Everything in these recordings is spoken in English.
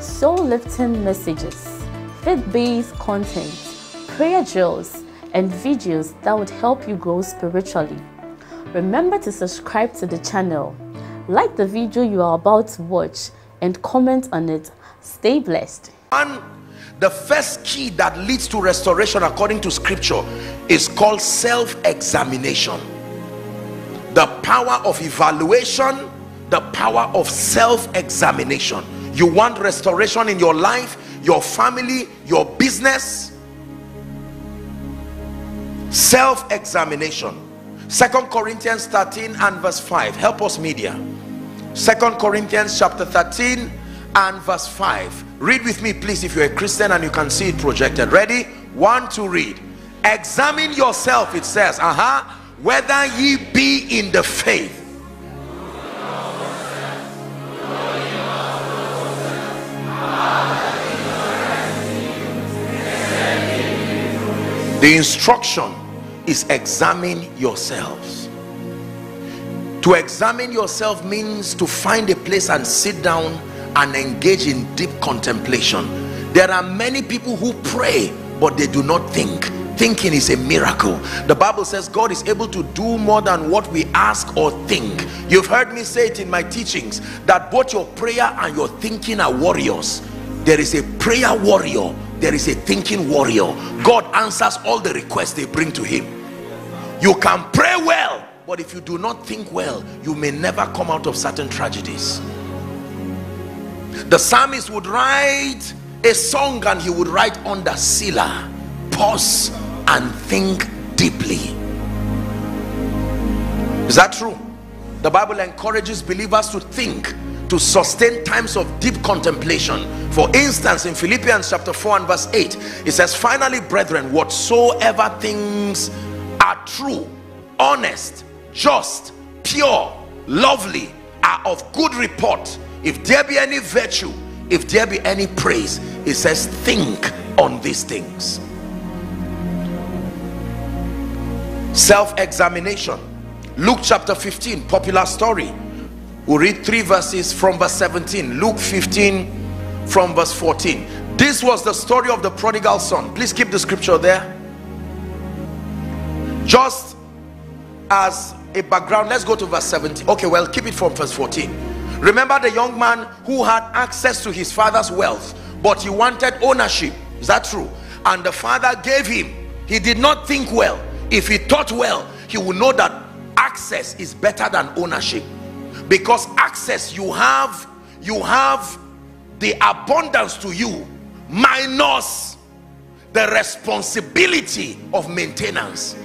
soul-lifting messages, faith-based content, prayer drills, and videos that would help you grow spiritually. Remember to subscribe to the channel, like the video you are about to watch, and comment on it. Stay blessed. One, the first key that leads to restoration according to scripture is called self-examination the power of evaluation the power of self-examination you want restoration in your life your family your business? Self-examination. Second corinthians 13 and verse 5 help us media. Second corinthians chapter 13 and verse 5 read with me please if you're a christian and you can see it projected. Ready? One to read. Examine yourself it says uh-huh whether ye be in the faith the instruction is examine yourselves. To examine yourself means to find a place and sit down and engage in deep contemplation. There are many people who pray but they do not think. Thinking is a miracle. The bible says god is able to do more than what we ask or think. You've heard me say it in my teachings that both your prayer and your thinking are warriors. There is a prayer warrior there is a thinking warrior. God answers all the requests they bring to him. You can pray well but if you do not think well you may never come out of certain tragedies. The psalmist would write a song and he would write under Selah pause and think deeply. Is that true? The bible encourages believers to think to sustain times of deep contemplation. For instance in philippians chapter 4 and verse 8 it says finally brethren whatsoever things are true honest just pure lovely are of good report if there be any virtue if there be any praise it says think on these things. Self-examination. Luke chapter 15 popular story we'll read three verses from verse 17 luke 15 from verse 14 this was the story of the prodigal son. Please keep the scripture there. Just as a background let's go to verse 17 okay well keep it from verse 14 remember the young man who had access to his father's wealth but he wanted ownership. Is that true? And the father gave him. He did not think well. If he thought well he would know that access is better than ownership because access you have you have the abundance to you minus the responsibility of maintenance.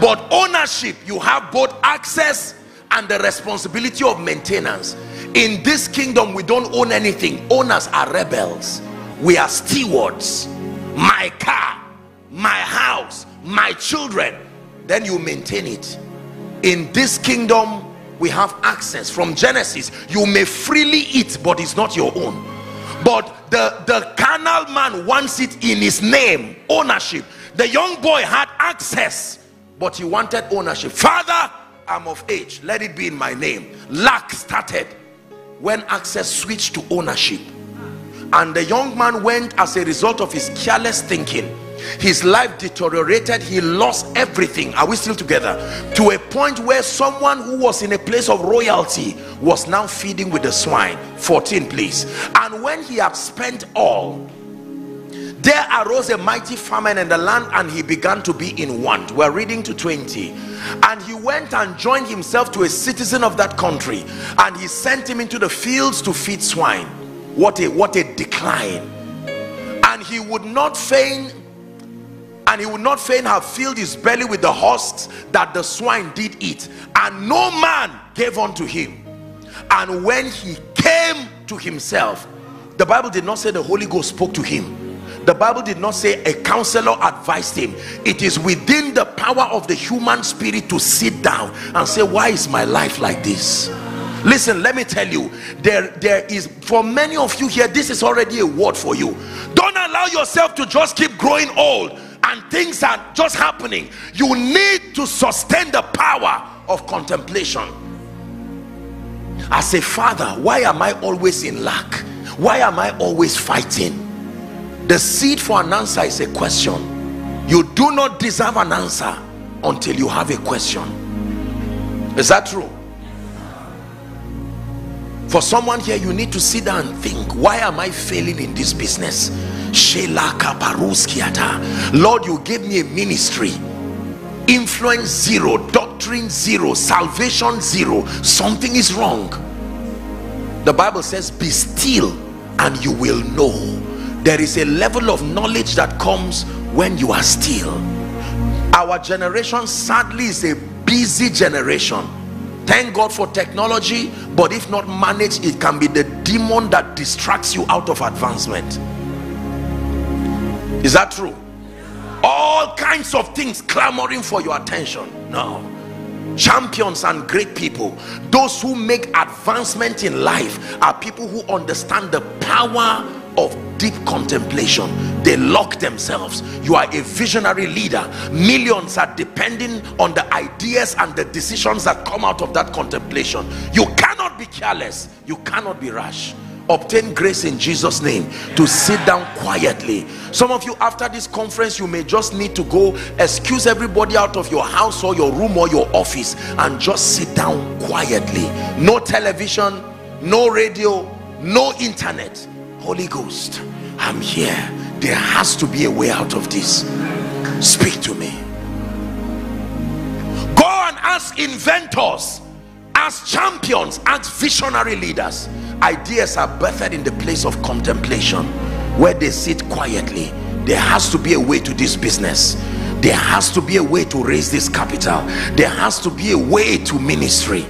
But ownership you have both access and the responsibility of maintenance. In this kingdom we don't own anything. Owners are rebels. We are stewards. My car my house my children. Then you maintain it. In this kingdom we have access from genesis. You may freely eat but it's not your own. But the the carnal man wants it in his name ownership. The young boy had access but he wanted ownership. Father i'm of age. Let it be in my name. Lack started when access switched to ownership. And the young man went as a result of his careless thinking his life deteriorated. He lost everything. Are we still together? To a point where someone who was in a place of royalty was now feeding with the swine. 14 please. And when he had spent all there arose a mighty famine in the land and he began to be in want. We're reading to 20 and he went and joined himself to a citizen of that country and he sent him into the fields to feed swine. What a what a decline. And he would not fain and he would not fain have filled his belly with the husks that the swine did eat. And no man gave unto him. And when he came to himself the bible did not say the holy ghost spoke to him. The bible did not say a counselor advised him. It is within the power of the human spirit to sit down and say why is my life like this? Listen let me tell you. There there is for many of you here this is already a word for you. Don't allow yourself to just keep growing old and things are just happening. You need to sustain the power of contemplation. As a father why am i always in lack? Why am i always fighting? The seed for an answer is a question. You do not deserve an answer until you have a question. Is that true for someone here you need to sit down and think why am i failing in this business? Lord you gave me a ministry. Influence zero doctrine zero salvation zero. Something is wrong. The bible says be still and you will know. There is a level of knowledge that comes when you are still. Our generation sadly is a busy generation thank god for technology but if not managed it can be the demon that distracts you out of advancement. Is that true? All kinds of things clamoring for your attention. No. Champions and great people. Those who make advancement in life are people who understand the power of deep contemplation they lock themselves. You are a visionary leader. Millions are depending on the ideas and the decisions that come out of that contemplation. You cannot be careless. You cannot be rash. Obtain grace in jesus name to sit down quietly. Some of you after this conference you may just need to go excuse everybody out of your house or your room or your office and just sit down quietly. No television no radio no internet holy ghost i'm here. There has to be a way out of this. Speak to me. Go and ask inventors as champions as visionary leaders. Ideas are birthed in the place of contemplation where they sit quietly. There has to be a way to this business. There has to be a way to raise this capital. There has to be a way to ministry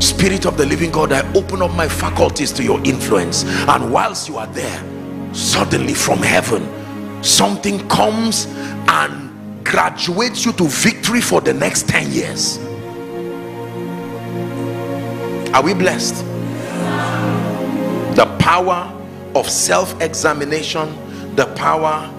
spirit of the living god i open up my faculties to your influence. And whilst you are there suddenly from heaven something comes and graduates you to victory for the next 10 years. Are we blessed? The power of self-examination the power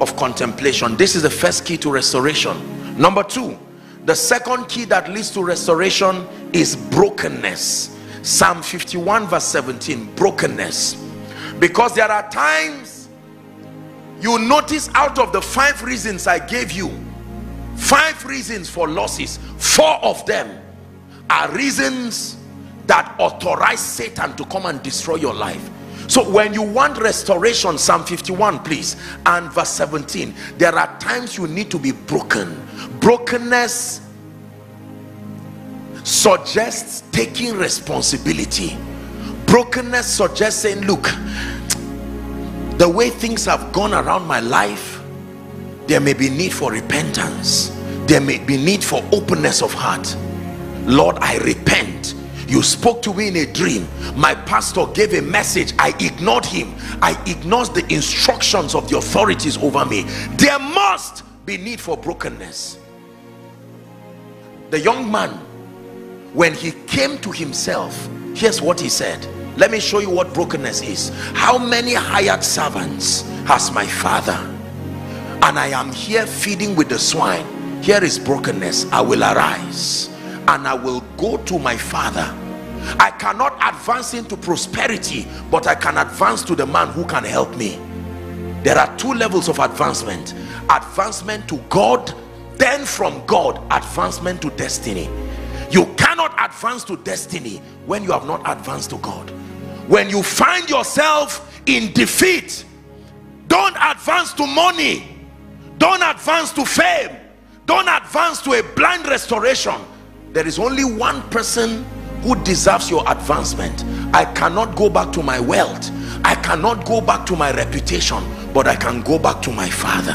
of contemplation. This is the first key to restoration. Number two the second key that leads to restoration is brokenness. Psalm 51 verse 17 brokenness. Because there are times you notice out of the five reasons i gave you five reasons for losses four of them are reasons that authorize Satan to come and destroy your life. So when you want restoration Psalm 51 please and verse 17 there are times you need to be broken brokenness suggests taking responsibility. Brokenness suggests saying look the way things have gone around my life there may be need for repentance. There may be need for openness of heart. Lord i repent. You spoke to me in a dream. My pastor gave a message. I ignored him. I ignored the instructions of the authorities over me. There must be need for brokenness the young man when he came to himself here's what he said. Let me show you what brokenness is. How many hired servants has my father? And i am here feeding with the swine. Here is brokenness. I will arise and I will go to my father. I cannot advance into prosperity but I can advance to the man who can help me. There are two levels of advancement. Advancement to God then from God advancement to destiny. You cannot advance to destiny when you have not advanced to God. When you find yourself in defeat don't advance to money. Don't advance to fame. Don't advance to a blind restoration. There is only one person who deserves your advancement. I cannot go back to my wealth. I cannot go back to my reputation but i can go back to my father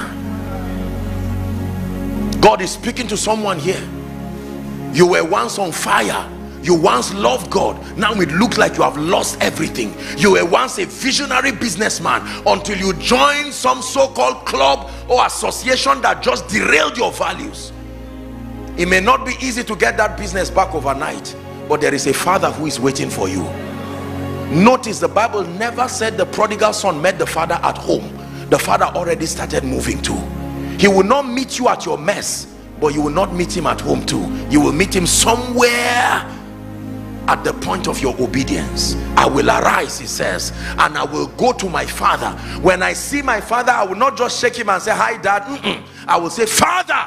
god is speaking to someone here. You were once on fire. You once loved god. Now it looks like you have lost everything. You were once a visionary businessman until you joined some so-called club or association that just derailed your values. It may not be easy to get that business back overnight but there is a father who is waiting for you. Notice the bible never said the prodigal son met the father at home. The father already started moving too he will not meet you at your mess but you will not meet him at home too. You will meet him somewhere at the point of your obedience. I will arise he says and i will go to my father. When i see my father i will not just shake him and say hi dad. Mm -mm. i will say father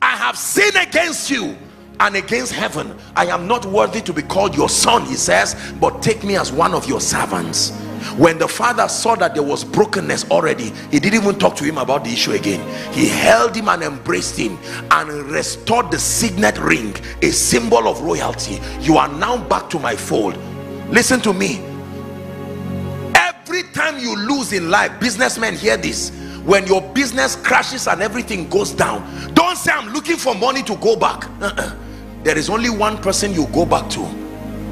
i have sinned against you and against heaven. I am not worthy to be called your son he says but take me as one of your servants when the father saw that there was brokenness already he didn't even talk to him about the issue again. He held him and embraced him and restored the signet ring a symbol of royalty. You are now back to my fold. Listen to me. Every time you lose in life businessmen hear this. When your business crashes and everything goes down don't say i'm looking for money to go back. Uh -uh. there is only one person you go back to.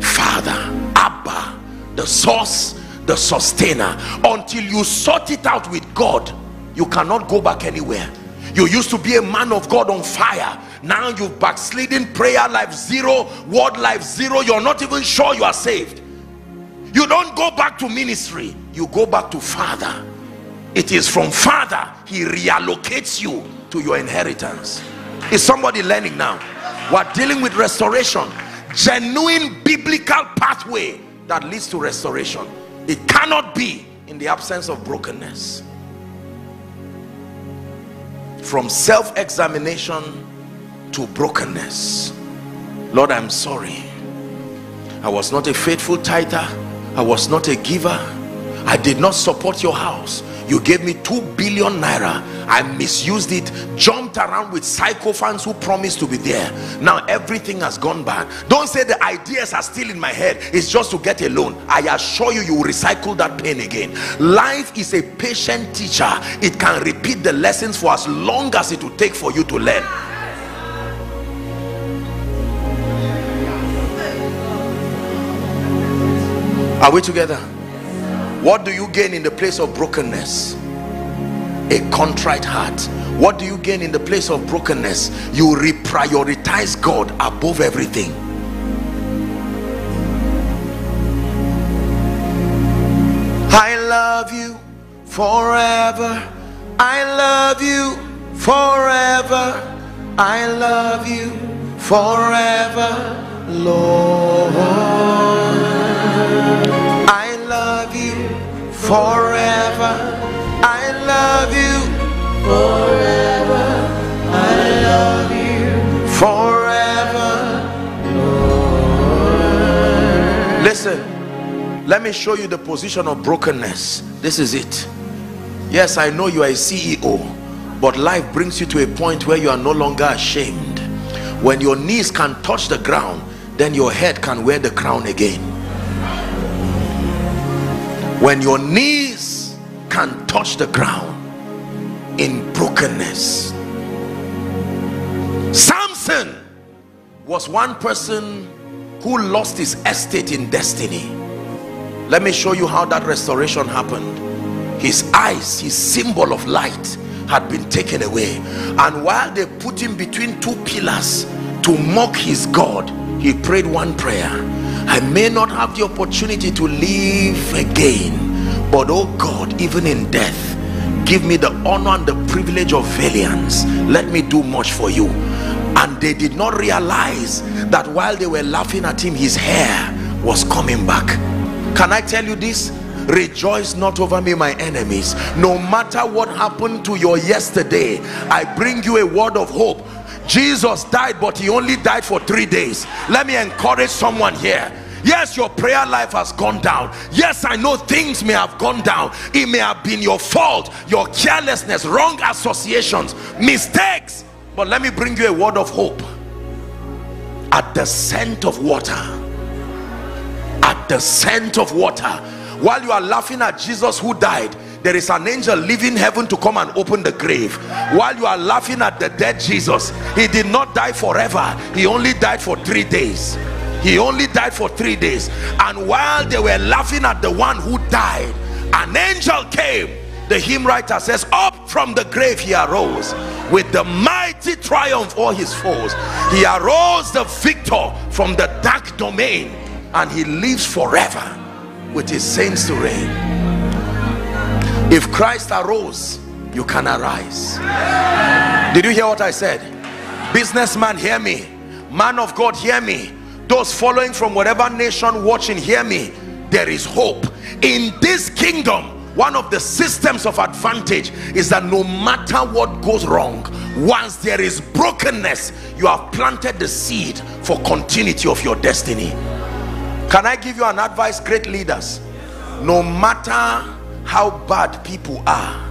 Father abba the source the sustainer. Until you sort it out with god you cannot go back anywhere. You used to be a man of god on fire. Now you've backslidden prayer life zero word life zero. You're not even sure you are saved. You don't go back to ministry. You go back to father. It is from father he reallocates you to your inheritance. Is somebody learning now? We're dealing with restoration. Genuine biblical pathway that leads to restoration it cannot be in the absence of brokenness. From self-examination to brokenness. Lord i'm sorry. I was not a faithful tither. I was not a giver. I did not support your house you gave me two billion naira. I misused it jumped around with psycho fans who promised to be there. Now everything has gone bad. Don't say the ideas are still in my head. It's just to get a loan. I assure you you will recycle that pain again. Life is a patient teacher. It can repeat the lessons for as long as it will take for you to learn. Are we together what do you gain in the place of brokenness? A contrite heart. What do you gain in the place of brokenness? You reprioritize god above everything. I love you forever. I love you forever. I love you forever lord forever. I love you forever. I love you forever. Lord. Listen, let me show you the position of brokenness. This is it. Yes, I know you are a CEO, but life brings you to a point where you are no longer ashamed. When your knees can touch the ground, then your head can wear the crown again when your knees can touch the ground in brokenness. Samson was one person who lost his estate in destiny. Let me show you how that restoration happened. His eyes his symbol of light had been taken away. And while they put him between two pillars to mock his god he prayed one prayer I may not have the opportunity to live again but oh God even in death give me the honor and the privilege of valiance. Let me do much for you. And they did not realize that while they were laughing at him his hair was coming back. Can I tell you this? Rejoice not over me my enemies. No matter what happened to your yesterday I bring you a word of hope Jesus died but he only died for three days. Let me encourage someone here. Yes your prayer life has gone down. Yes i know things may have gone down. It may have been your fault your carelessness wrong associations mistakes. But let me bring you a word of hope. At the scent of water. At the scent of water. While you are laughing at jesus who died there is an angel leaving heaven to come and open the grave. While you are laughing at the dead jesus he did not die forever. He only died for three days. He only died for three days. And while they were laughing at the one who died an angel came. The hymn writer says up from the grave he arose with the mighty triumph all his foes. He arose the victor from the dark domain and he lives forever with his saints to reign if christ arose you can arise. Did you hear what i said? Businessman hear me. Man of god hear me. Those following from whatever nation watching hear me. There is hope. In this kingdom one of the systems of advantage is that no matter what goes wrong once there is brokenness you have planted the seed for continuity of your destiny. Can i give you an advice great leaders? No matter how bad people are.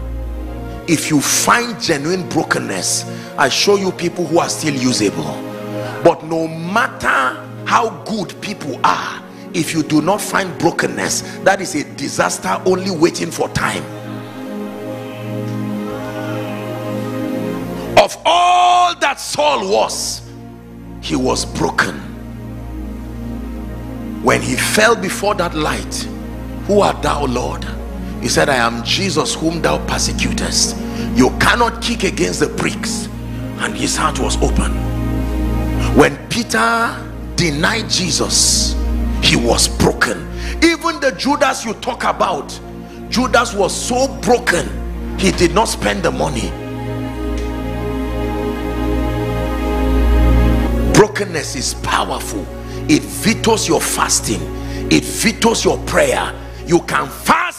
If you find genuine brokenness i show you people who are still usable. But no matter how good people are if you do not find brokenness that is a disaster only waiting for time. Of all that Saul was he was broken. When he fell before that light who art thou Lord he said I am Jesus whom thou persecutest. You cannot kick against the pricks. And his heart was open. When Peter denied Jesus he was broken. Even the Judas you talk about Judas was so broken he did not spend the money. Brokenness is powerful. It vetoes your fasting. It vetoes your prayer. You can fast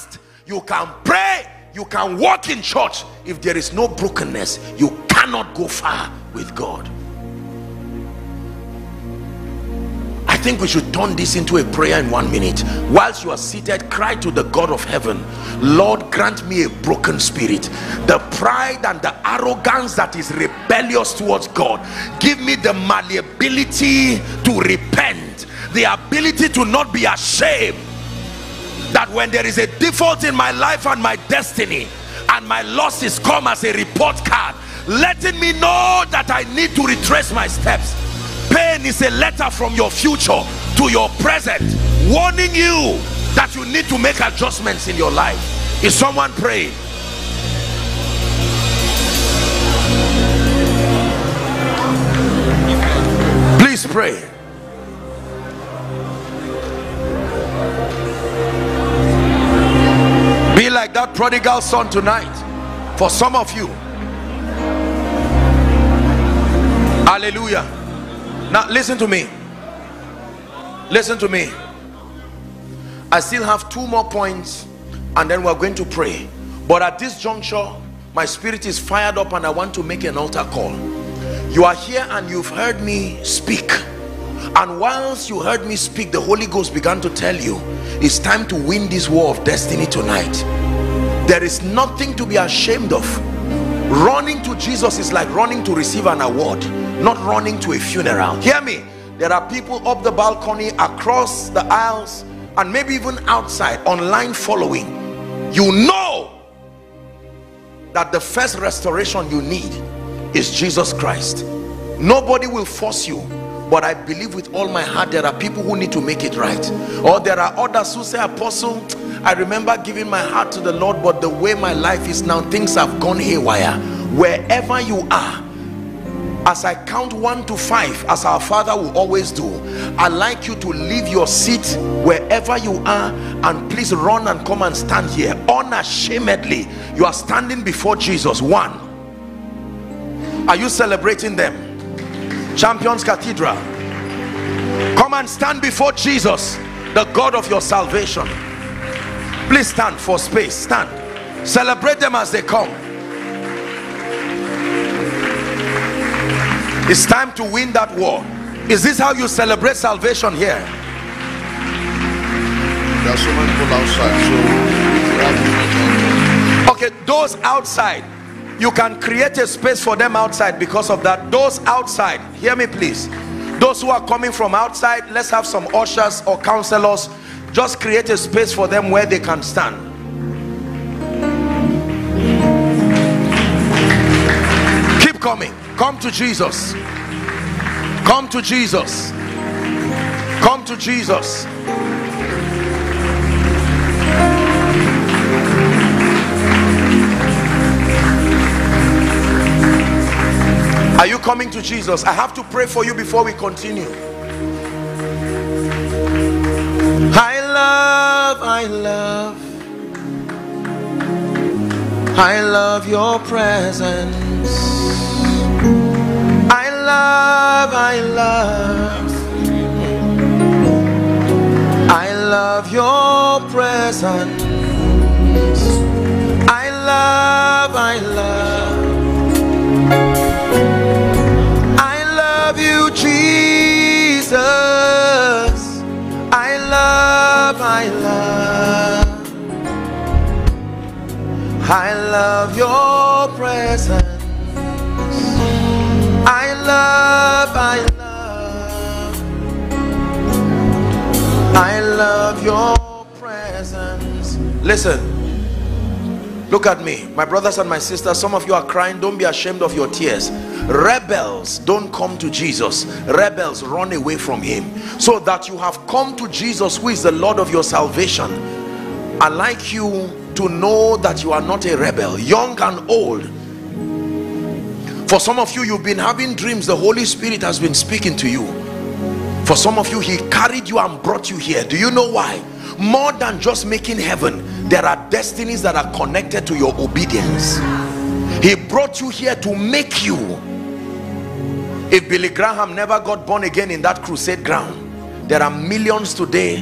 you can pray you can walk in church. If there is no brokenness you cannot go far with God. I think we should turn this into a prayer in one minute. Whilst you are seated cry to the God of heaven Lord grant me a broken spirit the pride and the arrogance that is rebellious towards God. Give me the malleability to repent the ability to not be ashamed that when there is a default in my life and my destiny and my losses come as a report card letting me know that I need to retrace my steps. Pain is a letter from your future to your present warning you that you need to make adjustments in your life. Is someone praying? Please pray like that prodigal son tonight for some of you. Hallelujah. Now listen to me. Listen to me. I still have two more points and then we're going to pray. But at this juncture my spirit is fired up and i want to make an altar call. You are here and you've heard me speak and whilst you heard me speak the holy ghost began to tell you it's time to win this war of destiny tonight. There is nothing to be ashamed of. Running to jesus is like running to receive an award not running to a funeral. Hear me. There are people up the balcony across the aisles and maybe even outside online following. You know that the first restoration you need is jesus christ. Nobody will force you but i believe with all my heart there are people who need to make it right. Or there are others who say apostle i remember giving my heart to the lord but the way my life is now things have gone haywire. Wherever you are as I count one to five as our father will always do I'd like you to leave your seat wherever you are and please run and come and stand here unashamedly. You are standing before Jesus. One. Are you celebrating them champions cathedral. Come and stand before Jesus the God of your salvation. Please stand for space. Stand. Celebrate them as they come. It's time to win that war. Is this how you celebrate salvation here? There are so many people outside, so okay those outside you can create a space for them outside because of that. Those outside hear me please. Those who are coming from outside let's have some ushers or counselors. Just create a space for them where they can stand. Keep coming. Come to jesus. Come to jesus. Come to Jesus. Are you coming to Jesus? I have to pray for you before we continue. I love, I love, I love your presence. I love, I love, I love your presence. I love, I love. Jesus. I love, I love. I love your presence. I love, I love. I love your presence. Listen. Look at me, my brothers and my sisters. Some of you are crying. Don't be ashamed of your tears. Rebels don't come to Jesus, rebels run away from Him. So that you have come to Jesus, who is the Lord of your salvation. I like you to know that you are not a rebel, young and old. For some of you, you've been having dreams, the Holy Spirit has been speaking to you. For some of you, He carried you and brought you here. Do you know why? More than just making heaven there are destinies that are connected to your obedience. He brought you here to make you. If billy graham never got born again in that crusade ground there are millions today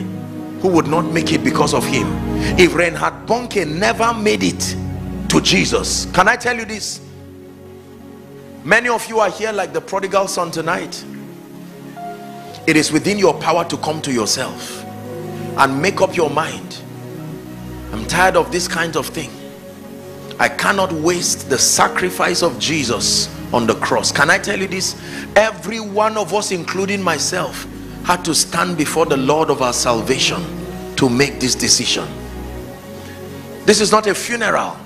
who would not make it because of him. If reinhard Bonnke never made it to jesus can i tell you this? Many of you are here like the prodigal son tonight it is within your power to come to yourself and make up your mind I'm tired of this kind of thing. I cannot waste the sacrifice of Jesus on the cross. Can I tell you this? Every one of us, including myself, had to stand before the Lord of our salvation to make this decision. This is not a funeral.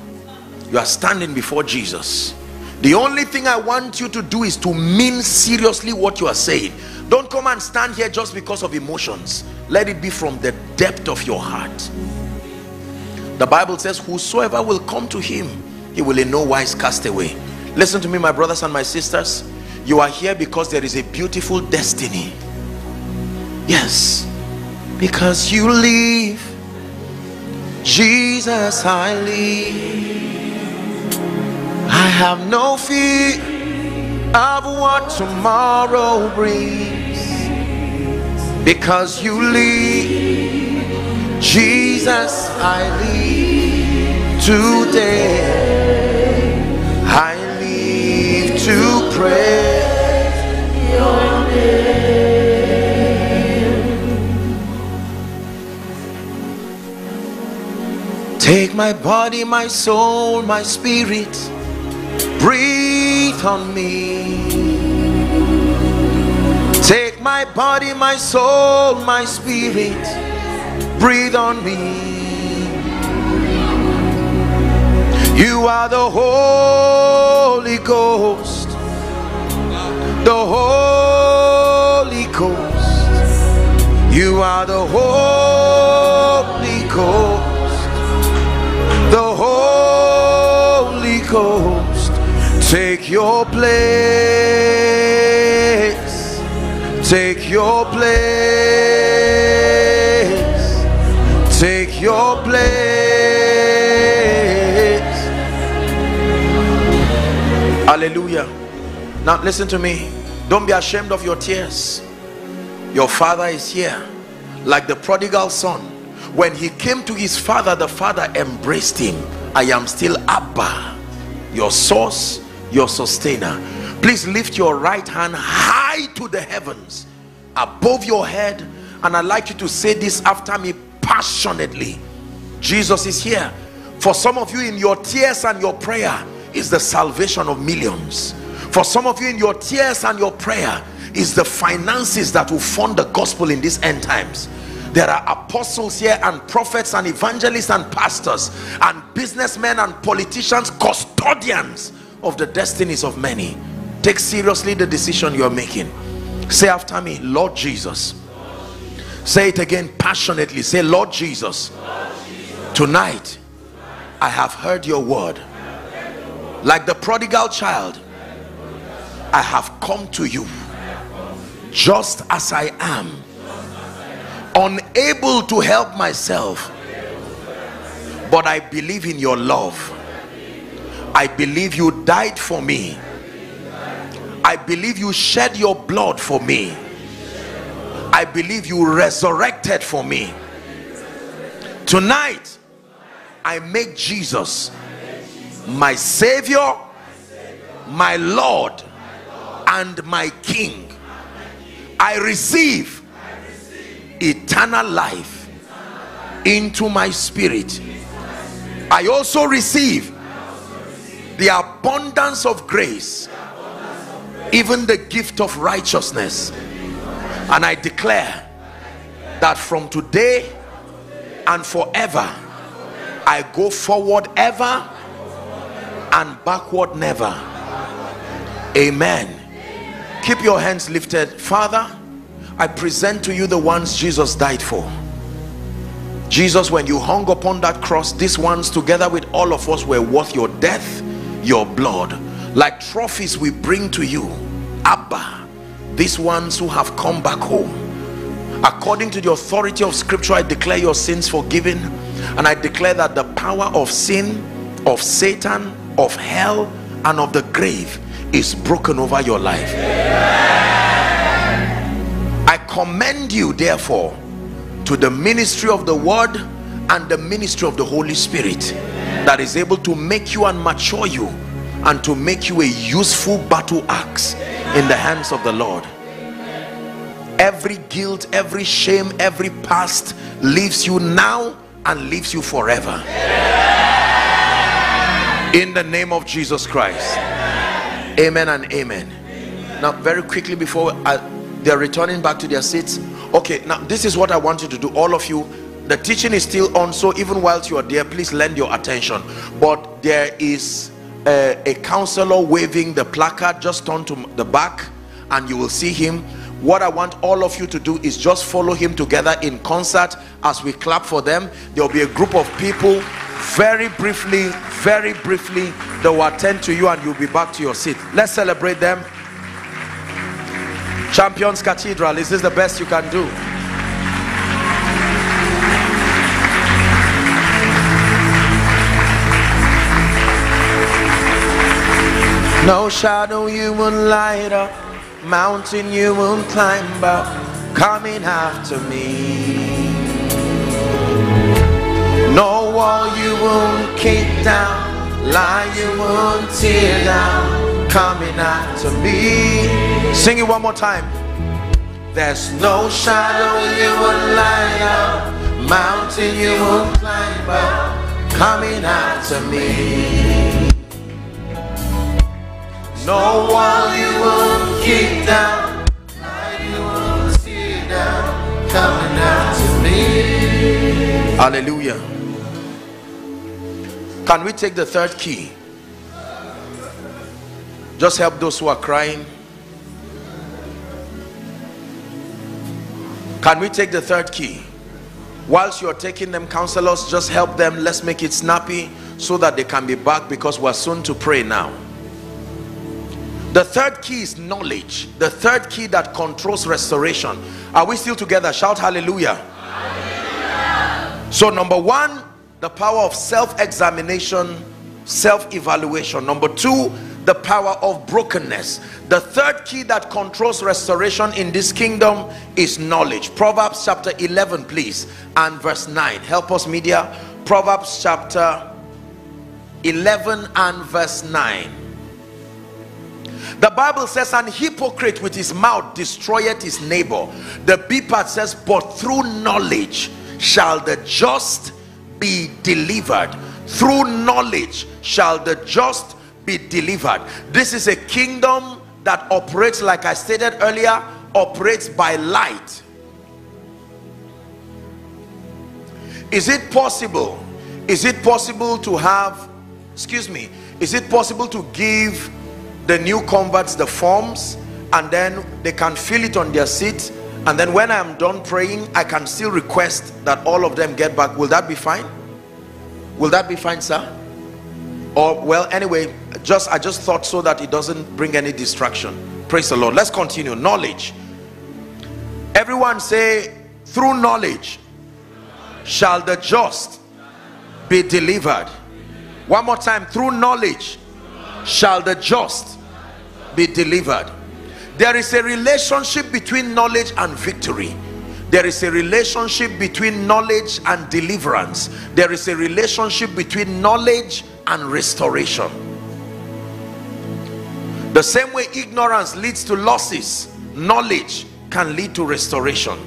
You are standing before Jesus. The only thing I want you to do is to mean seriously what you are saying. Don't come and stand here just because of emotions. Let it be from the depth of your heart. The bible says whosoever will come to him he will in no wise cast away. Listen to me my brothers and my sisters. You are here because there is a beautiful destiny. Yes because you live. Jesus i live i have no fear of what tomorrow brings because you live Jesus, I live today. I live to name. Take my body, my soul, my spirit, breathe on me. Take my body, my soul, my spirit breathe on me. You are the Holy Ghost, the Holy Ghost. You are the Holy Ghost, the Holy Ghost. Take your place, take your place. Take your place. Hallelujah. Now listen to me. Don't be ashamed of your tears. Your father is here like the prodigal son. When he came to his father the father embraced him. I am still abba your source your sustainer. Please lift your right hand high to the heavens above your head. And i'd like you to say this after me passionately. Jesus is here. For some of you in your tears and your prayer is the salvation of millions. For some of you in your tears and your prayer is the finances that will fund the gospel in these end times. There are apostles here and prophets and evangelists and pastors and businessmen and politicians custodians of the destinies of many. Take seriously the decision you're making. Say after me lord jesus. Say it again passionately. Say lord jesus, tonight i have heard your word. Like the prodigal child i have come to you just as i am. Unable to help myself but i believe in your love i believe you died for me. I believe you shed your blood for me. I believe you resurrected for me. Tonight i make jesus my savior my lord and my king. I receive eternal life into my spirit. I also receive the abundance of grace even the gift of righteousness. And i declare that from today and forever i go forward ever and backward never. Amen. Keep your hands lifted. Father i present to you the ones jesus died for. Jesus when you hung upon that cross these ones together with all of us were worth your death your blood. Like trophies we bring to you. Abba these ones who have come back home. According to the authority of scripture i declare your sins forgiven. And i declare that the power of sin of satan of hell and of the grave is broken over your life. I commend you therefore to the ministry of the word and the ministry of the holy spirit that is able to make you and mature you and to make you a useful battle axe in the hands of the lord. Every guilt every shame every past leaves you now and leaves you forever. In the name of jesus christ. Amen and amen. Now very quickly before I, they're returning back to their seats. Okay now this is what i want you to do all of you the teaching is still on so even whilst you are there please lend your attention. But there is a, a counselor waving the placard just turn to the back and you will see him. What i want all of you to do is just follow him together in concert as we clap for them. There will be a group of people. Very briefly very briefly they will attend to you and you'll be back to your seat. Let's celebrate them. Champions cathedral is this the best you can do no shadow you will light up mountain you will climb up coming after me no wall you won't kick down, lie you won't tear down, coming after me. Sing it one more time. There's no shadow you won't light up, mountain you won't climb up, coming after me. No wall you won't down, you won't tear down, coming after me. Hallelujah. Can we take the third key? Just help those who are crying. Can we take the third key? Whilst you're taking them, counselors, just help them. Let's make it snappy so that they can be back because we're soon to pray now. The third key is knowledge. The third key that controls restoration. Are we still together? Shout hallelujah. hallelujah. So number one, the power of self-examination self-evaluation number two the power of brokenness the third key that controls restoration in this kingdom is knowledge proverbs chapter 11 please and verse 9 help us media proverbs chapter 11 and verse 9 the bible says an hypocrite with his mouth destroyeth his neighbor. The b part says but through knowledge shall the just be delivered. Through knowledge shall the just be delivered. This is a kingdom that operates like i stated earlier operates by light. Is it possible is it possible to have excuse me is it possible to give the new converts the forms and then they can fill it on their seat. And then when i'm done praying i can still request that all of them get back. Will that be fine? Will that be fine sir? Or well anyway just i just thought so that it doesn't bring any distraction. Praise the lord. Let's continue. Knowledge. Everyone say through knowledge shall the just be delivered. One more time. Through knowledge shall the just be delivered. There is a relationship between knowledge and victory. There is a relationship between knowledge and deliverance. There is a relationship between knowledge and restoration. The same way ignorance leads to losses knowledge can lead to restoration.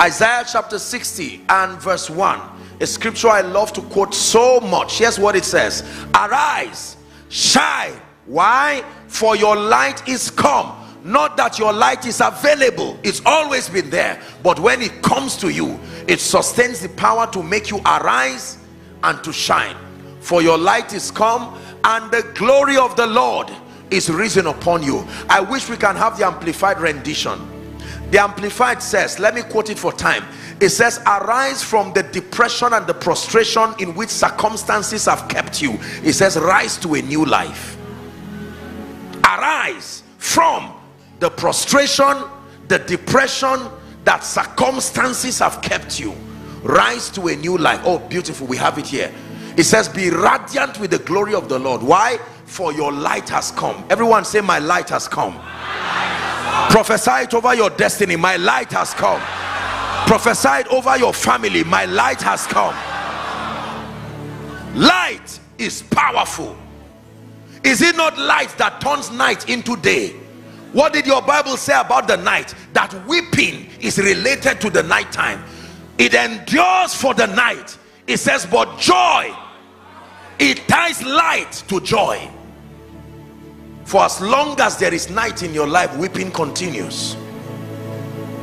Isaiah chapter 60 and verse 1 a scripture i love to quote so much. Here's what it says. Arise shine why? For your light is come. Not that your light is available. It's always been there. But when it comes to you it sustains the power to make you arise and to shine. For your light is come and the glory of the lord is risen upon you. I wish we can have the amplified rendition. The amplified says let me quote it for time. It says arise from the depression and the prostration in which circumstances have kept you. It says rise to a new life arise from the prostration the depression that circumstances have kept you. Rise to a new life. Oh beautiful we have it here. It says be radiant with the glory of the lord. Why? For your light has come. Everyone say my light has come, prophesy it over your destiny. My light has come. Prophesy it over your family. My light has come. Light is powerful is it not light that turns night into day? What did your bible say about the night? That weeping is related to the night time. It endures for the night. It says but joy it ties light to joy. For as long as there is night in your life weeping continues.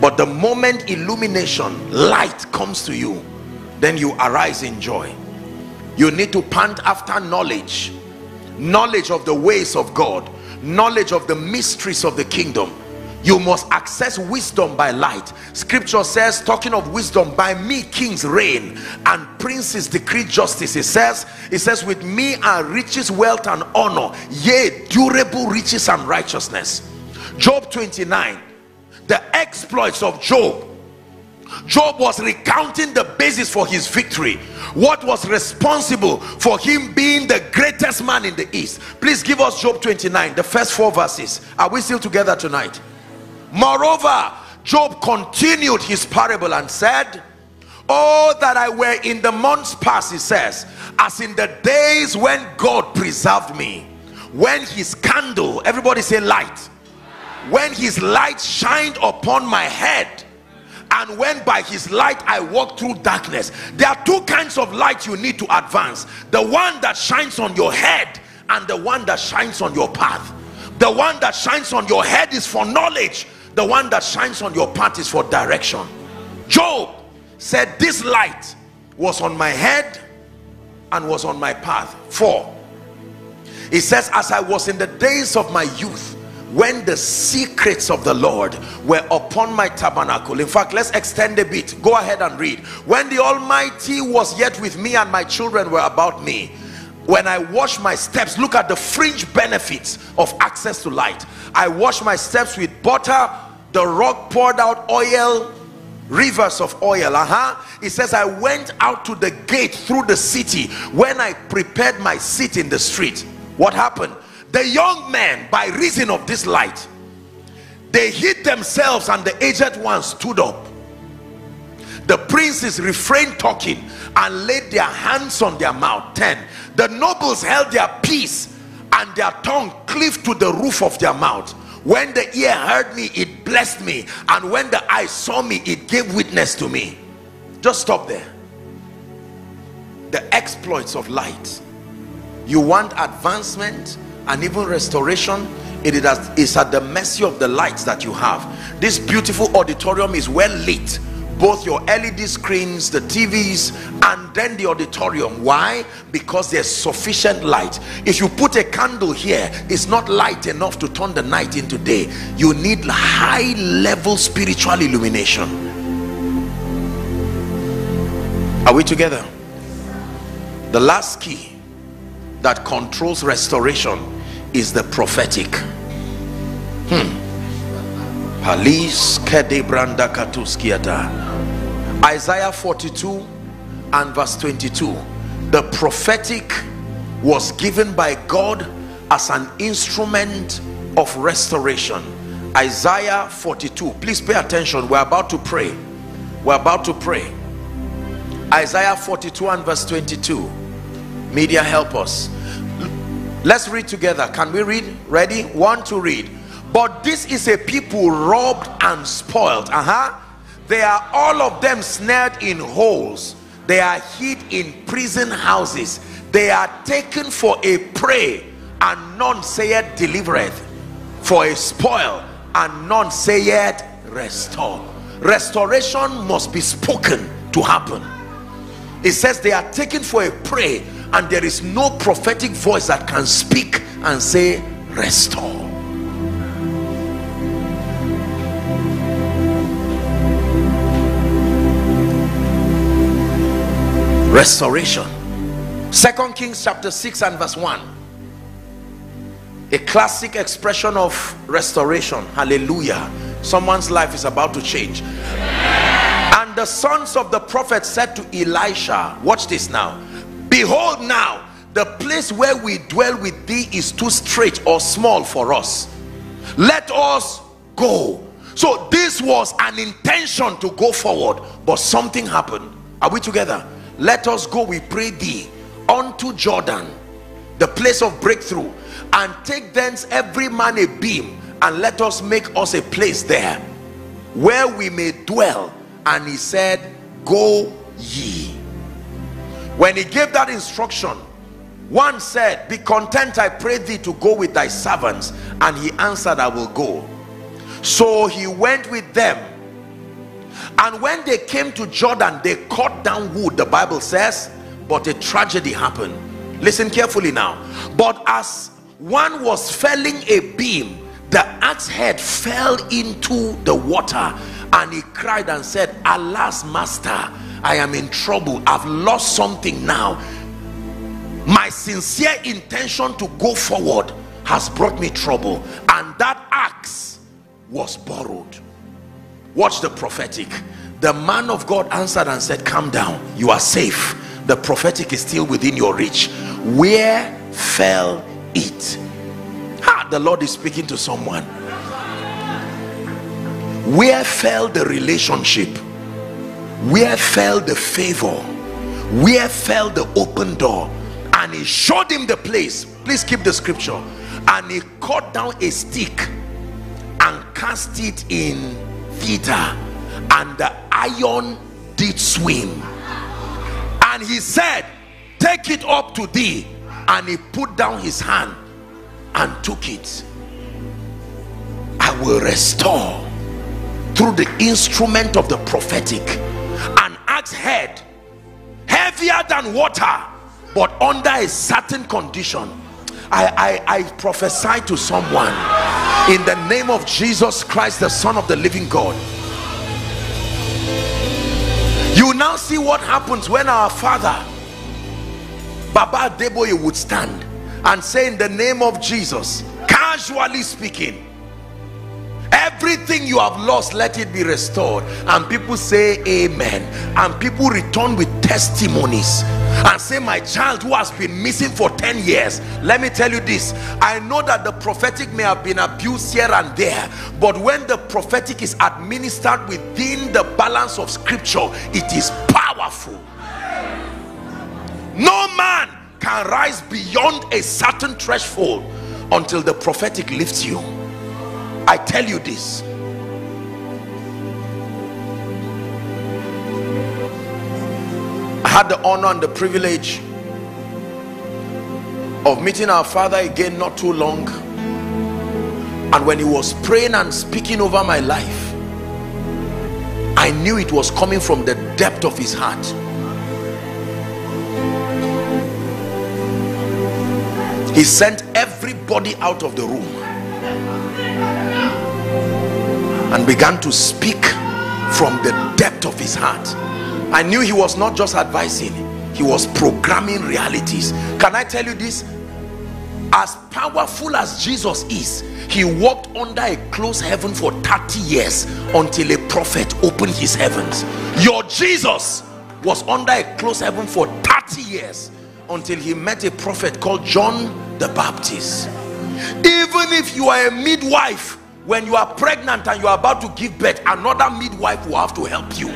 But the moment illumination light comes to you then you arise in joy. You need to pant after knowledge knowledge of the ways of god knowledge of the mysteries of the kingdom. You must access wisdom by light. Scripture says talking of wisdom by me kings reign and princes decree justice. It says it says with me are riches wealth and honor yea durable riches and righteousness. Job 29 the exploits of job Job was recounting the basis for his victory. What was responsible for him being the greatest man in the east? Please give us Job 29 the first four verses. Are we still together tonight? Moreover Job continued his parable and said oh that I were in the months past he says as in the days when God preserved me when his candle everybody say light when his light shined upon my head and when by his light I walk through darkness there are two kinds of light you need to advance. The one that shines on your head and the one that shines on your path. The one that shines on your head is for knowledge. The one that shines on your path is for direction. Job said this light was on my head and was on my path. Four. He says as I was in the days of my youth when the secrets of the Lord were upon my tabernacle. In fact let's extend a bit. Go ahead and read. When the Almighty was yet with me and my children were about me when I wash my steps look at the fringe benefits of access to light. I wash my steps with butter the rock poured out oil rivers of oil. Uh-huh. It says i went out to the gate through the city when i prepared my seat in the street. What happened the young men by reason of this light they hid themselves and the aged ones stood up. The princes refrained talking and laid their hands on their mouth. 10 the nobles held their peace and their tongue cleaved to the roof of their mouth. When the ear heard me it blessed me and when the eye saw me it gave witness to me. Just stop there. The exploits of light. You want advancement and even restoration it is at the mercy of the lights that you have. This beautiful auditorium is well lit. Both your led screens the tvs and then the auditorium. Why? Because there's sufficient light. If you put a candle here it's not light enough to turn the night into day. You need high level spiritual illumination. Are we together? The last key that controls restoration is the prophetic. Hmm. Isaiah 42 and verse 22 the prophetic was given by God as an instrument of restoration. Isaiah 42 please pay attention. We're about to pray. We're about to pray. Isaiah 42 and verse 22 media help us let's read together. Can we read? Ready? One to read. But this is a people robbed and spoiled. Uh-huh. They are all of them snared in holes. They are hid in prison houses. They are taken for a prey and none saith delivereth. For a spoil and none saith restore. Restoration must be spoken to happen it says they are taken for a prey and there is no prophetic voice that can speak and say restore. Restoration. Second kings chapter 6 and verse 1 a classic expression of restoration. Hallelujah. Someone's life is about to change and the sons of the prophet said to elisha watch this now. Behold now the place where we dwell with thee is too straight or small for us. Let us go. So this was an intention to go forward but something happened. Are we together? Let us go we pray thee unto jordan the place of breakthrough and take thence every man a beam and let us make us a place there where we may dwell and he said go ye. When he gave that instruction one said be content i pray thee to go with thy servants. And he answered i will go. So he went with them. And when they came to jordan they cut down wood the bible says but a tragedy happened. Listen carefully now. But as one was felling a beam the axe head fell into the water and he cried and said alas master i am in trouble. I've lost something now. My sincere intention to go forward has brought me trouble and that axe was borrowed. Watch the prophetic. The man of god answered and said calm down. You are safe. The prophetic is still within your reach. Where fell it? Ah the lord is speaking to someone where fell the relationship? Where fell the favor? Where fell the open door? And he showed him the place. Please keep the scripture. And he cut down a stick and cast it in theta and the iron did swim. And he said take it up to thee. And he put down his hand and took it. I will restore through the instrument of the prophetic an axe head heavier than water but under a certain condition I, I, I prophesy to someone in the name of Jesus Christ, the Son of the living God. You now see what happens when our father, Baba Adeboye, would stand and say, In the name of Jesus, casually speaking, everything you have lost let it be restored. And people say amen. And people return with testimonies and say my child who has been missing for 10 years. Let me tell you this. I know that the prophetic may have been abused here and there but when the prophetic is administered within the balance of scripture it is powerful. No man can rise beyond a certain threshold until the prophetic lifts you I tell you this. I had the honor and the privilege of meeting our father again not too long. And when he was praying and speaking over my life I knew it was coming from the depth of his heart. He sent everybody out of the room and began to speak from the depth of his heart. I knew he was not just advising he was programming realities. Can I tell you this? As powerful as Jesus is he walked under a closed heaven for 30 years until a prophet opened his heavens. Your Jesus was under a closed heaven for 30 years until he met a prophet called John the Baptist. Even if you are a midwife when you are pregnant and you are about to give birth another midwife will have to help you.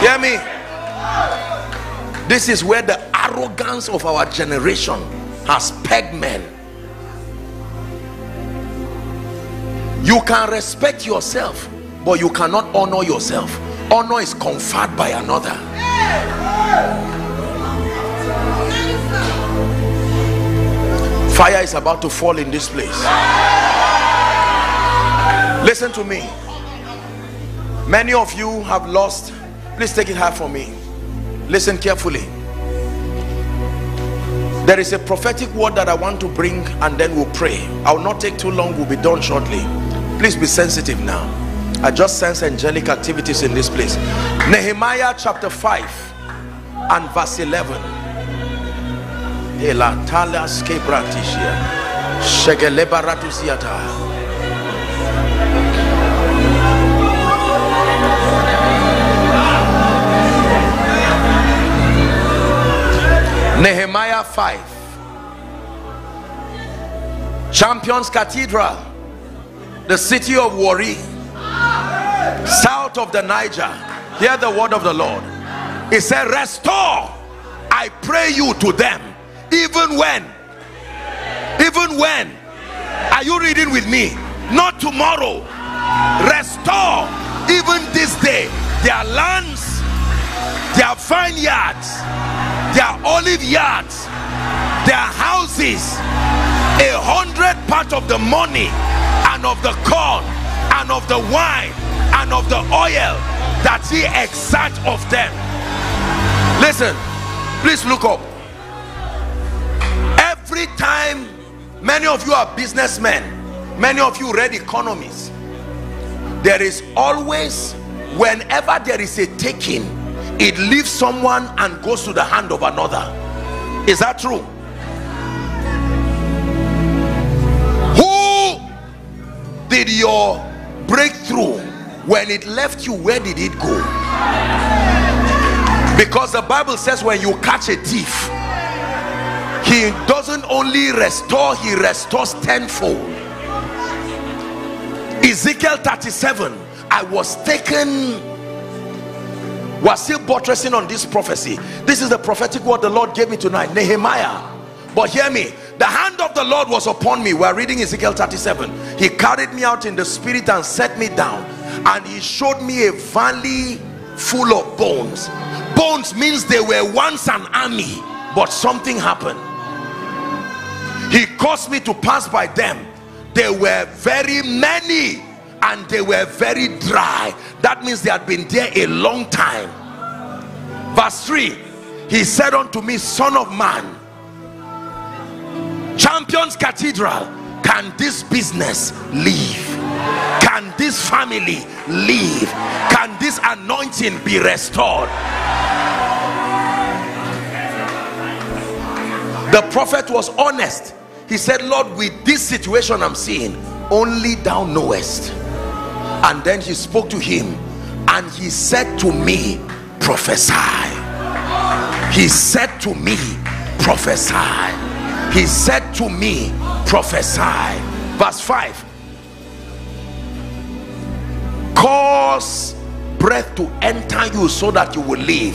Hear me? This is where the arrogance of our generation has pegged men. You can respect yourself but you cannot honor yourself. Honor is conferred by another fire is about to fall in this place. Listen to me. Many of you have lost. Please take it high for me. Listen carefully. There is a prophetic word that I want to bring and then we'll pray. I will not take too long. We'll be done shortly. Please be sensitive now. I just sense angelic activities in this place. Nehemiah chapter 5 and verse 11 Elatalas kebratishia. Shegelebaratusiata. Nehemiah 5 Champions Cathedral. The city of Warri. South of the Niger. Hear the word of the Lord. He said restore I pray you to them even when? Even when? Are you reading with me? Not tomorrow. Restore. Even this day their lands their vineyards their olive yards their houses a hundred part of the money and of the corn and of the wine and of the oil that he exact of them. Listen please look up every time many of you are businessmen many of you read economies there is always whenever there is a taking it leaves someone and goes to the hand of another. Is that true? Who did your breakthrough when it left you? Where did it go? Because the bible says when you catch a thief he doesn't only restore he restores tenfold. Ezekiel 37 i was taken we're still buttressing on this prophecy. This is the prophetic word the lord gave me tonight nehemiah. But hear me the hand of the lord was upon me. We're reading ezekiel 37 he carried me out in the spirit and set me down. And he showed me a valley full of bones. Bones means they were once an army but something happened he caused me to pass by them. They were very many and they were very dry. That means they had been there a long time. Verse 3 he said unto me son of man champions cathedral can this business live can this family live can this anointing be restored? The prophet was honest he said lord with this situation i'm seeing only thou knowest. And then he spoke to him and he said to me prophesy. He said to me prophesy. He said to me prophesy. Verse 5 cause breath to enter you so that you will live.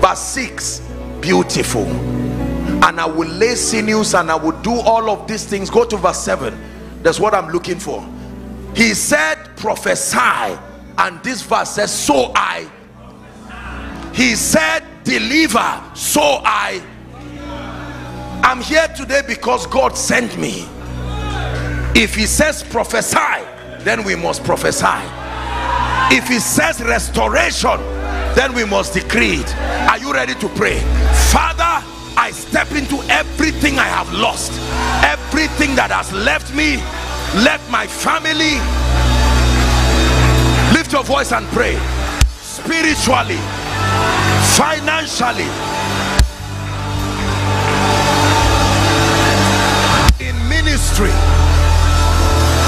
Verse 6 beautiful and I will lay sinews and I will do all of these things. Go to verse 7 that's what I'm looking for. He said prophesy. And this verse says so I. He said deliver. So I. I'm here today because God sent me. If he says prophesy then we must prophesy. If he says restoration then we must decree it. Are you ready to pray? Father i step into everything i have lost. Everything that has left me left my family. Lift your voice and pray. Spiritually financially. In ministry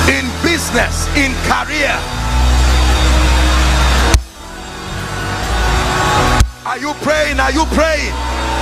in business in career. Are you praying? Are you praying?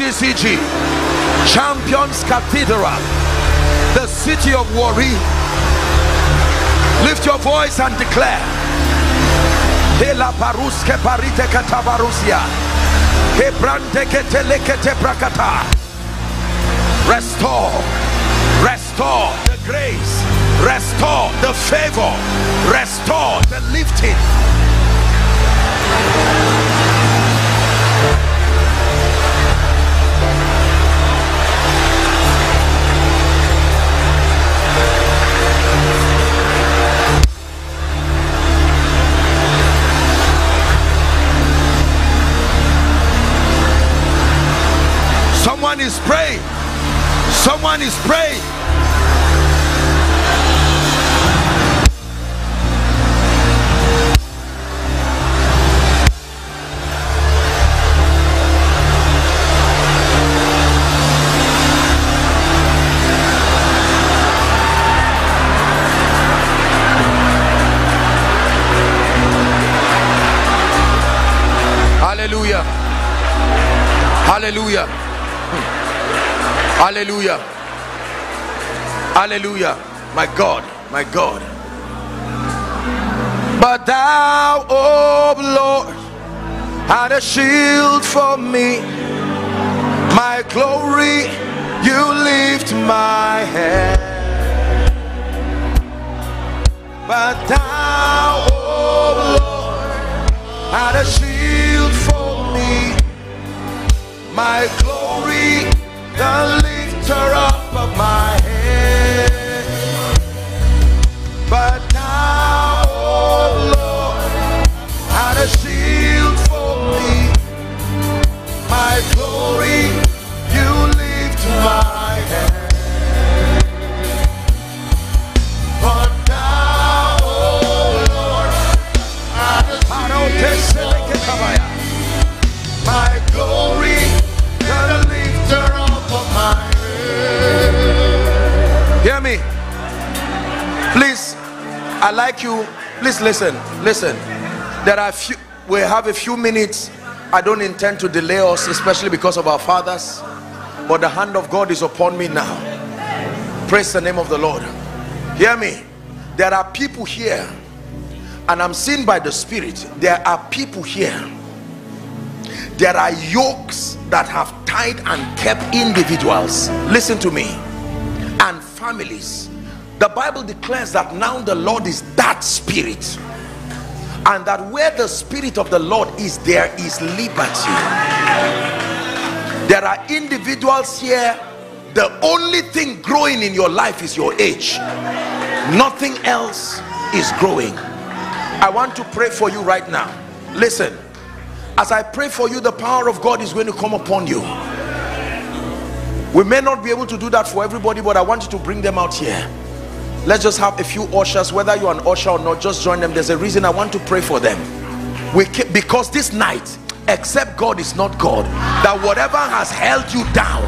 RCCG Champions Cathedral the city of Warri. Lift your voice and declare Hela paruske parite katabarusia Hebrante ketelekete prakata. Restore Restore the grace Restore the favor Restore the lifting Someone is praying. Someone is praying. Hallelujah. Hallelujah. Hallelujah. Hallelujah. My God, my God. But thou, O Lord, art a shield for me. My glory, you lift my head. But thou, O Lord, art a shield for me. My glory, the up of my head. But Please listen. Listen. There are few. We have a few minutes. I don't intend to delay us, especially because of our fathers. But the hand of God is upon me now. Praise the name of the Lord. Hear me. There are people here, and I'm seen by the Spirit. There are people here there are yokes that have tied and kept individuals listen to me and families the bible declares that now the lord is that spirit and that where the spirit of the lord is there is liberty. There are individuals here the only thing growing in your life is your age. Nothing else is growing. I want to pray for you right now. Listen as I pray for you the power of God is going to come upon you. We may not be able to do that for everybody but I want you to bring them out here let's just have a few ushers whether you're an usher or not just join them. There's a reason I want to pray for them. We because this night except God is not God that whatever has held you down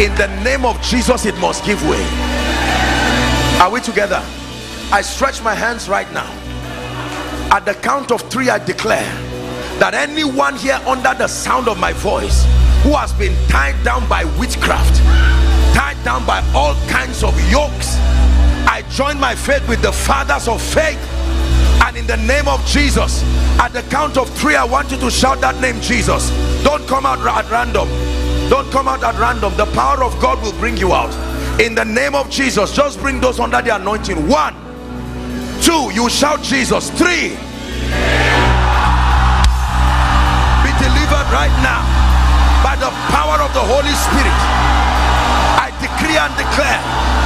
in the name of Jesus it must give way. Are we together? I stretch my hands right now. At the count of three I declare that anyone here under the sound of my voice who has been tied down by witchcraft tied down by all kinds of yokes join my faith with the fathers of faith. And in the name of Jesus at the count of three I want you to shout that name Jesus. Don't come out at random. Don't come out at random. The power of God will bring you out. In the name of Jesus just bring those under the anointing. One two you shout Jesus. Three be delivered right now by the power of the Holy Spirit. I decree and declare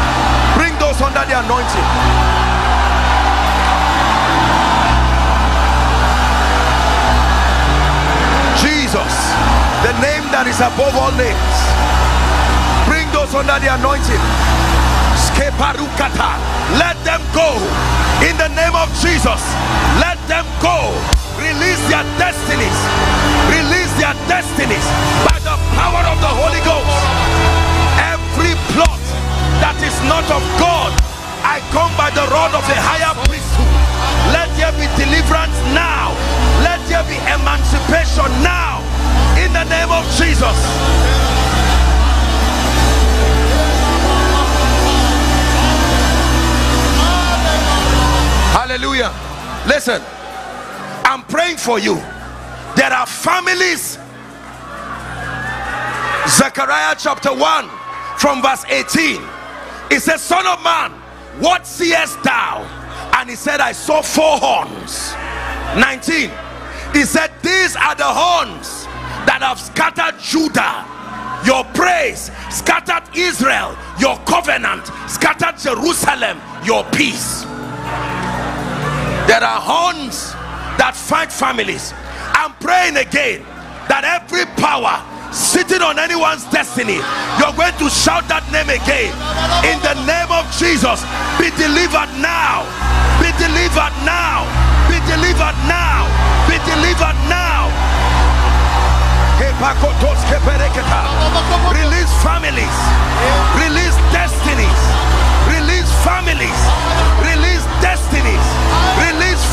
under the anointing Jesus, the name that is above all names. Bring those under the anointing. Let them go in the name of Jesus. Let them go. Release their destinies. Release their destinies by the power of the Holy Ghost. Every plot that is not of God, I come by the rod of the higher priesthood. Let there be deliverance now. Let there be emancipation now in the name of Jesus. Hallelujah. Listen, I'm praying for you. There are families. Zechariah chapter 1 from verse 18. It says, Son of man, what seest thou? And he said, I saw four horns. 19. He said, These are the horns that have scattered Judah your praise scattered Israel your covenant scattered Jerusalem your peace there are horns that fight families I'm praying again that every power sitting on anyone's destiny you're going to shout that name again in the name of Jesus be delivered now be delivered now be delivered now be delivered now Release families. Release destinies. Release families. Release destinies.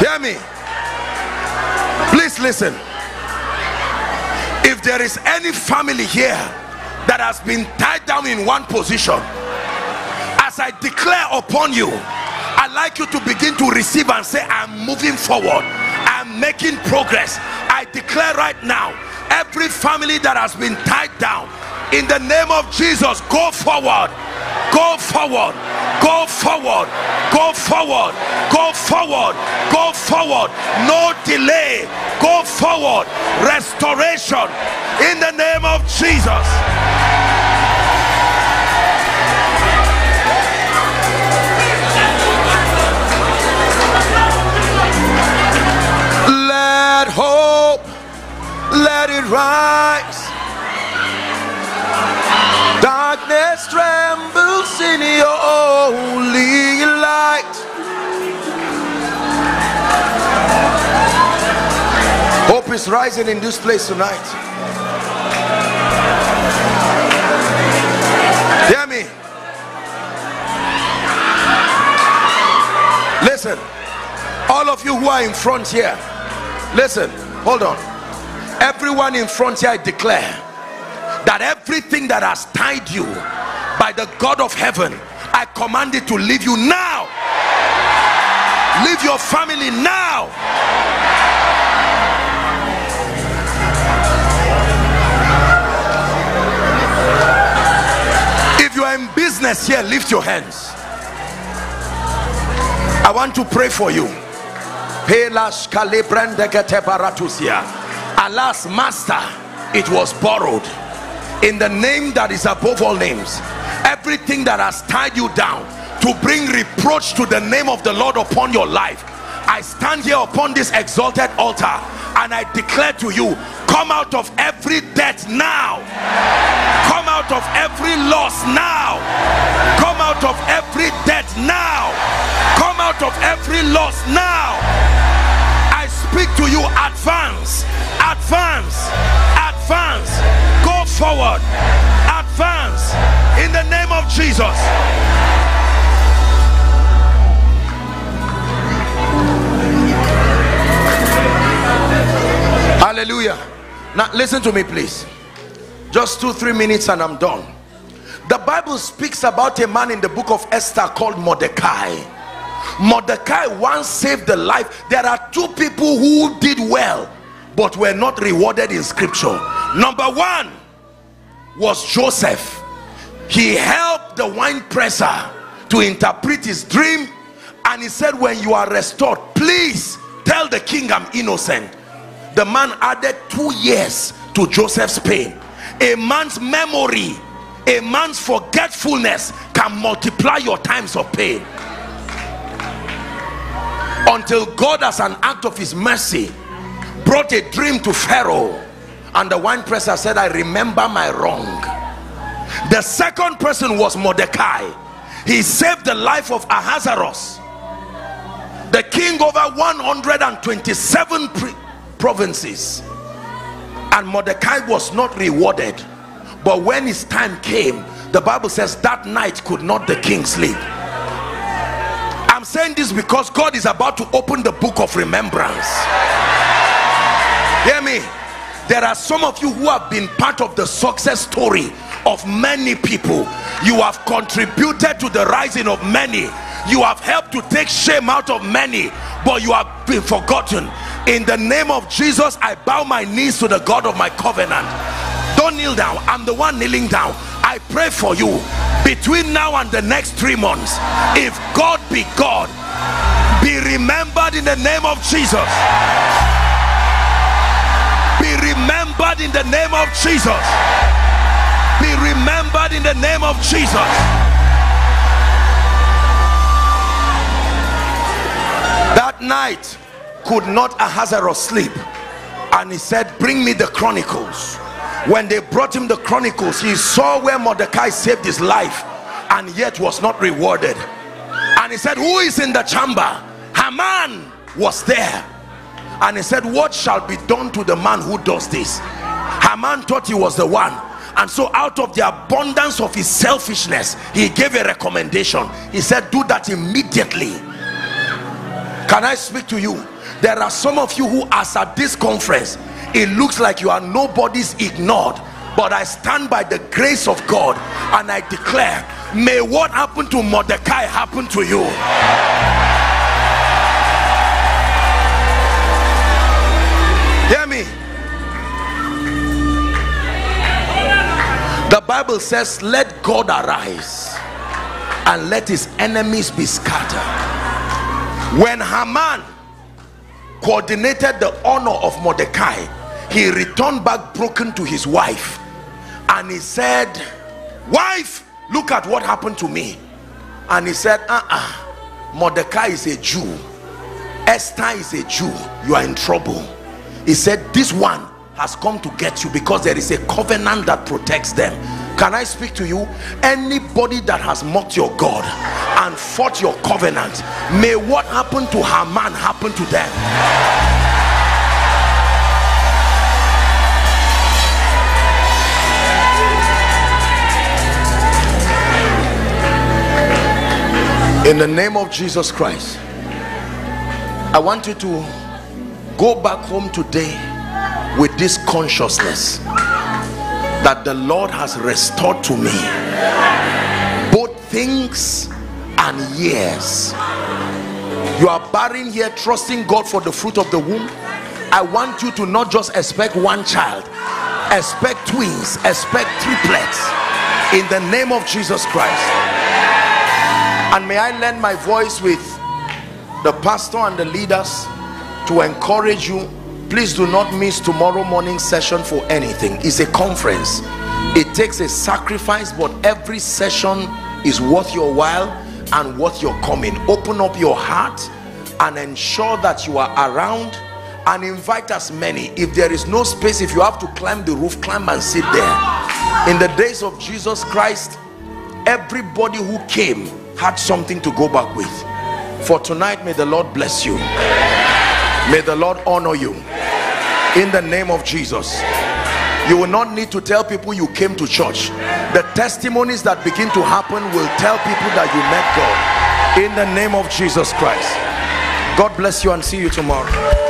Hear me. Please listen. If there is any family here that has been tied down in one position, as I declare upon you, I'd like you to begin to receive and say, I'm moving forward, I'm making progress. I declare right now, every family that has been tied down, in the name of Jesus, go forward, go forward, go forward, go forward, go forward, go forward, no delay, go forward, restoration. In the name of Jesus. Let hope, let it rise. Trembles in your holy light. Hope is rising in this place tonight. Hear me. Listen, all of you who are in front here, listen, hold on. Everyone in front here, I declare that everything that has tied you by the God of heaven, I command it to leave you now. Leave your family now. If you are in business here, lift your hands. I want to pray for you. Alas, master, it was borrowed in the name that is above all names. Everything that has tied you down to bring reproach to the name of the Lord upon your life. I stand here upon this exalted altar and I declare to you, come out of every debt now. Come out of every loss now. Come out of every debt now. Come out of every loss now. I speak to you advance advance advance. Go forward advance in the name of jesus. Hallelujah. Now listen to me please. Just two three minutes and i'm done. The bible speaks about a man in the book of esther called mordecai. Mordecai once saved the life. There are two people who did well but were not rewarded in scripture. Number one was joseph he helped the wine presser to interpret his dream and he said when you are restored please tell the king i'm innocent. The man added two years to joseph's pain. A man's memory a man's forgetfulness can multiply your times of pain. Until God as an act of his mercy brought a dream to Pharaoh and the wine presser said I remember my wrong the second person was Mordecai. He saved the life of Ahasuerus. The king over 127 provinces. And Mordecai was not rewarded. But when his time came the Bible says that night could not the king sleep. I'm saying this because God is about to open the book of remembrance. Hear me? There are some of you who have been part of the success story of many people. You have contributed to the rising of many. You have helped to take shame out of many but you have been forgotten. In the name of Jesus I bow my knees to the God of my covenant. Don't kneel down. I'm the one kneeling down. I pray for you. Between now and the next three months if God be God be remembered in the name of Jesus. Be remembered in the name of Jesus remembered in the name of Jesus. That night could not Ahasuerus sleep and he said bring me the chronicles. When they brought him the chronicles he saw where Mordecai saved his life and yet was not rewarded. And he said who is in the chamber? Haman was there. And he said what shall be done to the man who does this? Haman thought he was the one and so out of the abundance of his selfishness he gave a recommendation. He said do that immediately. Can I speak to you? There are some of you who as at this conference it looks like you are nobody's ignored but I stand by the grace of God and I declare may what happened to Mordecai happen to you. Hear me Bible says let God arise and let his enemies be scattered. When Haman coordinated the honor of Mordecai he returned back broken to his wife and he said wife look at what happened to me. And he said uh-uh. Mordecai is a Jew. Esther is a Jew. You are in trouble. He said this one has come to get you because there is a covenant that protects them can I speak to you? Anybody that has mocked your God and fought your covenant may what happened to Haman happen to them. In the name of Jesus Christ I want you to go back home today with this consciousness that the Lord has restored to me both things and years. You are barren here trusting God for the fruit of the womb. I want you to not just expect one child expect twins expect triplets in the name of Jesus Christ. And may I lend my voice with the pastor and the leaders to encourage you please do not miss tomorrow morning session for anything. It's a conference. It takes a sacrifice but every session is worth your while and worth your coming. Open up your heart and ensure that you are around and invite as many. If there is no space if you have to climb the roof climb and sit there. In the days of jesus christ everybody who came had something to go back with. For tonight may the lord bless you. May the lord honor you in the name of jesus. You will not need to tell people you came to church. The testimonies that begin to happen will tell people that you met god. In the name of jesus christ. God bless you and see you tomorrow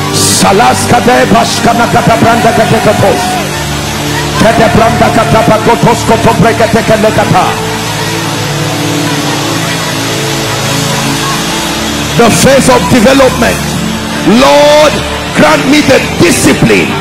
Salaskade Bashkana Katabranda Katekatos. Katabranda Katapakotos. The phase of development. Lord, grant me the discipline